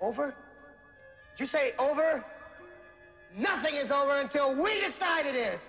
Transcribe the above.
over? Did you say over? Nothing is over until we decide it is.